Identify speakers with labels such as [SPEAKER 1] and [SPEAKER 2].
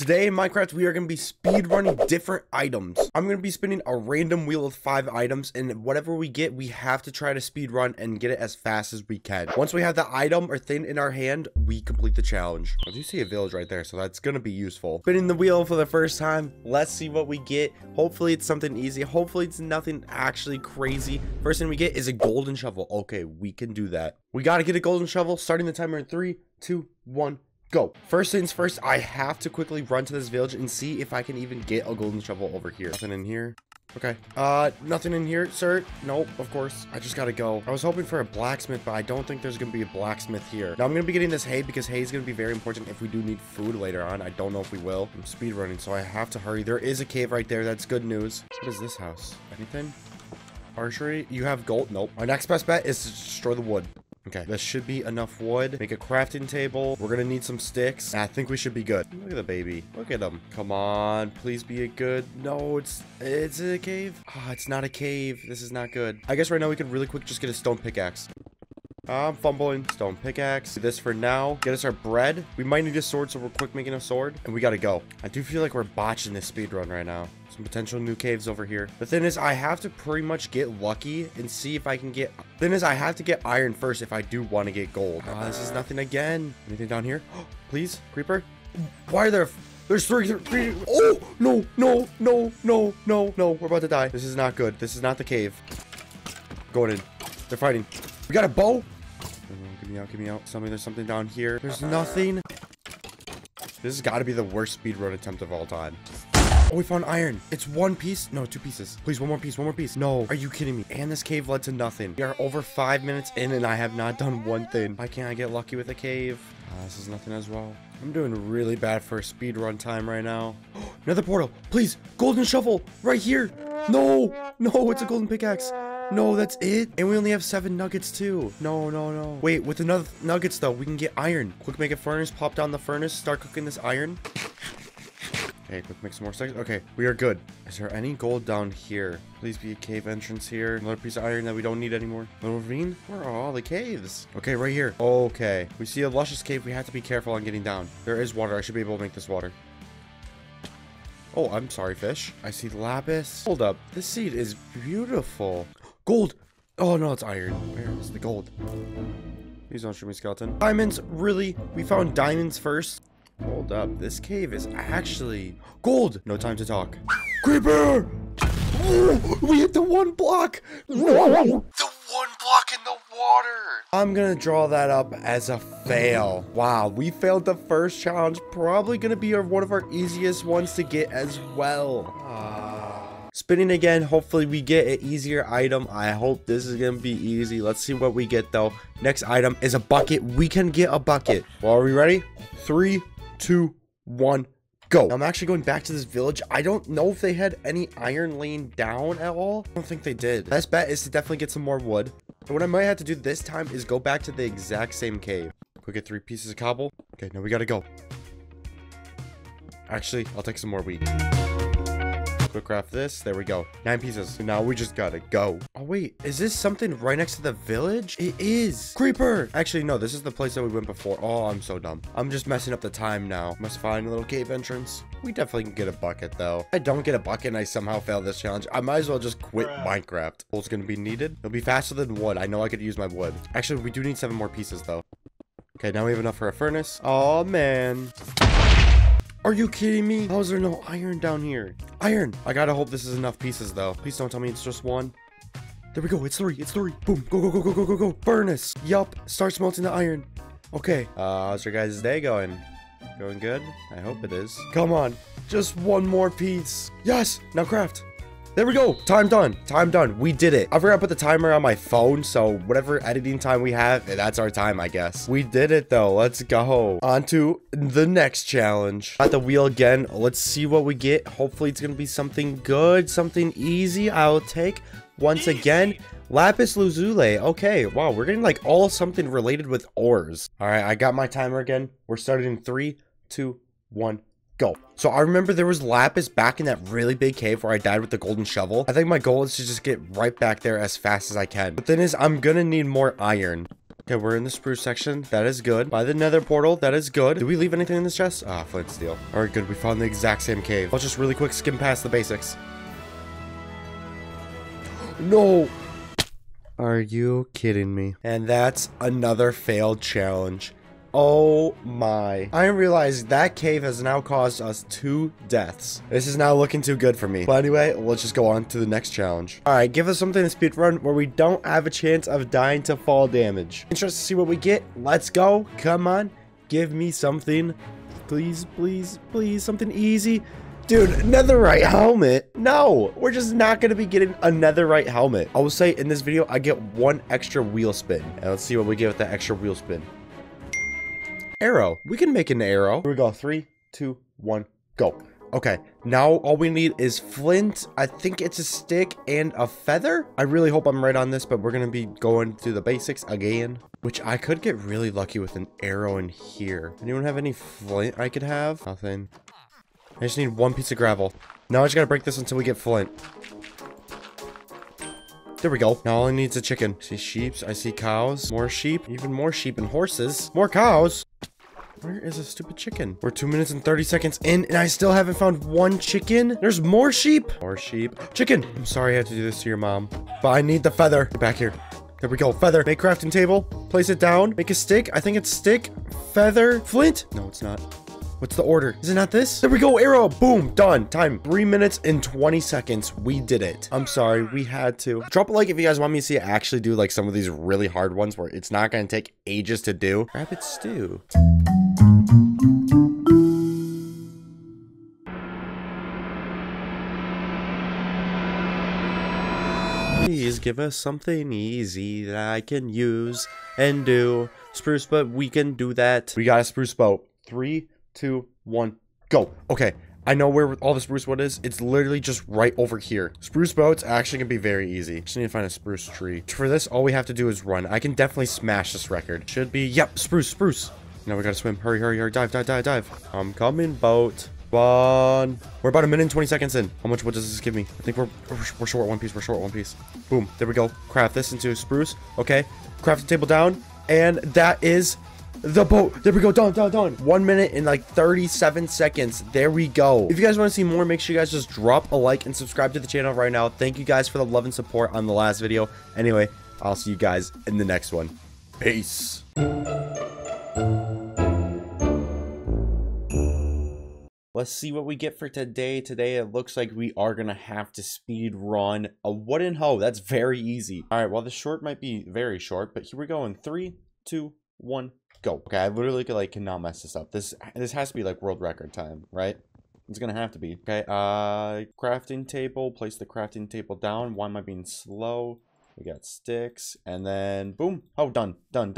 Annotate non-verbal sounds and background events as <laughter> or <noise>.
[SPEAKER 1] Today in Minecraft, we are going to be speed running different items. I'm going to be spinning a random wheel of five items, and whatever we get, we have to try to speed run and get it as fast as we can. Once we have the item or thing in our hand, we complete the challenge. I do see a village right there, so that's going to be useful. Spinning the wheel for the first time. Let's see what we get. Hopefully, it's something easy. Hopefully, it's nothing actually crazy. First thing we get is a golden shovel. Okay, we can do that. We got to get a golden shovel. Starting the timer in three, two, one go. First things first, I have to quickly run to this village and see if I can even get a golden shovel over here. Nothing in here. Okay. Uh, nothing in here, sir. Nope, of course. I just gotta go. I was hoping for a blacksmith, but I don't think there's gonna be a blacksmith here. Now, I'm gonna be getting this hay because hay is gonna be very important if we do need food later on. I don't know if we will. I'm speed running, so I have to hurry. There is a cave right there. That's good news. What is this house? Anything? Archery? You have gold? Nope. Our next best bet is to destroy the wood. Okay, this should be enough wood. Make a crafting table. We're gonna need some sticks. I think we should be good. Look at the baby. Look at him. Come on, please be a good. No, it's it's a cave. Ah, oh, it's not a cave. This is not good. I guess right now we could really quick just get a stone pickaxe. I'm fumbling. Stone pickaxe. Do this for now. Get us our bread. We might need a sword, so we're quick making a sword. And we gotta go. I do feel like we're botching this speed run right now. Some potential new caves over here. The thing is, I have to pretty much get lucky and see if I can get... The thing is, I have to get iron first if I do want to get gold. This is nothing again. Anything down here? <gasps> Please? Creeper? Why are there... There's three, three. Oh, no, no, no, no, no, no. We're about to die. This is not good. This is not the cave. Going in. They're fighting. We got a bow. Me out, give me out. Tell me there's something down here. There's nothing. This has got to be the worst speedrun attempt of all time. Oh, we found iron. It's one piece. No, two pieces. Please, one more piece. One more piece. No. Are you kidding me? And this cave led to nothing. We are over five minutes in and I have not done one thing. Why can't I get lucky with a cave? Uh, this is nothing as well. I'm doing really bad for a speed run time right now. <gasps> Another portal. Please. Golden shovel. Right here. No. No, it's a golden pickaxe. No, that's it? And we only have seven nuggets too. No, no, no. Wait, with enough nuggets though, we can get iron. Quick make a furnace, pop down the furnace, start cooking this iron. Okay, quick make some more sticks. Okay, we are good. Is there any gold down here? Please be a cave entrance here. Another piece of iron that we don't need anymore. Little ravine? Where are all the caves? Okay, right here. Okay. We see a luscious cave. We have to be careful on getting down. There is water. I should be able to make this water. Oh, I'm sorry, fish. I see lapis. Hold up. This seed is beautiful. Gold. Oh, no, it's iron. Where is the gold? Please don't shoot me, skeleton. Diamonds, really? We found diamonds first? Hold up. This cave is actually... Gold! No time to talk. Creeper! We hit the one block! The one block in the water! I'm gonna draw that up as a fail. Wow, we failed the first challenge. Probably gonna be one of our easiest ones to get as well. Uh, Spinning again, hopefully we get an easier item. I hope this is going to be easy. Let's see what we get though. Next item is a bucket. We can get a bucket. Well, are we ready? Three, two, one, go. I'm actually going back to this village. I don't know if they had any iron laying down at all. I don't think they did. Best bet is to definitely get some more wood. But what I might have to do this time is go back to the exact same cave. Quick get three pieces of cobble. Okay, now we gotta go. Actually, I'll take some more wheat. Quick craft this. There we go. Nine pieces. Now we just gotta go. Oh, wait. Is this something right next to the village? It is. Creeper. Actually, no. This is the place that we went before. Oh, I'm so dumb. I'm just messing up the time now. Must find a little cave entrance. We definitely can get a bucket, though. If I don't get a bucket and I somehow fail this challenge, I might as well just quit Minecraft. Coal's gonna be needed. It'll be faster than wood. I know I could use my wood. Actually, we do need seven more pieces, though. Okay, now we have enough for a furnace. Oh, man. Are you kidding me? How is there no iron down here? Iron! I gotta hope this is enough pieces, though. Please don't tell me it's just one. There we go. It's three. It's three. Boom. Go, go, go, go, go, go, go. Furnace. Yup. Start smelting the iron. Okay. Uh, how's your guys' day going? Going good? I hope it is. Come on. Just one more piece. Yes. Now craft. There we go. Time done. Time done. We did it. I forgot to put the timer on my phone, so whatever editing time we have, that's our time, I guess. We did it, though. Let's go. On to the next challenge. At the wheel again. Let's see what we get. Hopefully, it's going to be something good, something easy. I'll take once again. Lapis Lazuli. Okay, wow, we're getting like all something related with ores. All right, I got my timer again. We're starting in three, two, one go. So I remember there was lapis back in that really big cave where I died with the golden shovel. I think my goal is to just get right back there as fast as I can. But then is I'm gonna need more iron. Okay, we're in the spruce section. That is good. By the nether portal. That is good. Did we leave anything in this chest? Ah, flint steel. All right, good. We found the exact same cave. Let's just really quick skim past the basics. No! Are you kidding me? And that's another failed challenge. Oh my. I realize that cave has now caused us two deaths. This is now looking too good for me. But anyway, let's just go on to the next challenge. All right, give us something to speedrun where we don't have a chance of dying to fall damage. Interested to see what we get? Let's go. Come on. Give me something. Please, please, please, something easy. Dude, netherite helmet? No, we're just not going to be getting a netherite helmet. I will say in this video, I get one extra wheel spin. And let's see what we get with that extra wheel spin arrow. We can make an arrow. Here we go. Three, two, one, go. Okay, now all we need is flint. I think it's a stick and a feather. I really hope I'm right on this, but we're going to be going through the basics again, which I could get really lucky with an arrow in here. Anyone have any flint I could have? Nothing. I just need one piece of gravel. Now I just got to break this until we get flint. There we go. Now all I need is a chicken. I see sheep. I see cows. More sheep. Even more sheep and horses. More cows. Where is a stupid chicken? We're two minutes and 30 seconds in, and I still haven't found one chicken. There's more sheep. More sheep. Chicken. I'm sorry I had to do this to your mom, but I need the feather. Get back here. There we go. Feather. Make crafting table. Place it down. Make a stick. I think it's stick. Feather. Flint. No, it's not. What's the order? Is it not this? There we go, arrow. Boom, done. Time, three minutes and 20 seconds. We did it. I'm sorry, we had to. Drop a like if you guys want me to see actually do like some of these really hard ones where it's not gonna take ages to do. Rabbit stew. Please give us something easy that I can use and do. Spruce, but we can do that. We got a spruce boat. Three, two, one, go. Okay, I know where all the spruce wood is. It's literally just right over here. Spruce boats actually can be very easy. Just need to find a spruce tree. For this, all we have to do is run. I can definitely smash this record. Should be, yep, spruce, spruce. Now we gotta swim. Hurry, hurry, hurry. Dive, dive, dive, dive. I'm coming, boat. One. We're about a minute and 20 seconds in. How much wood does this give me? I think we're, we're short one piece. We're short one piece. Boom. There we go. Craft this into spruce. Okay. Craft the table down. And that is the boat. There we go. Done, done, done. One minute and like 37 seconds. There we go. If you guys want to see more, make sure you guys just drop a like and subscribe to the channel right now. Thank you guys for the love and support on the last video. Anyway, I'll see you guys in the next one. Peace. Let's see what we get for today. Today, it looks like we are going to have to speed run a wooden hoe. That's very easy. All right, well, the short might be very short, but here we go in three, two, one, go. Okay, I literally could, like, cannot mess this up. This, this has to be, like, world record time, right? It's gonna have to be. Okay, uh, crafting table. Place the crafting table down. Why am I being slow? We got sticks, and then boom. Oh, done, done, done.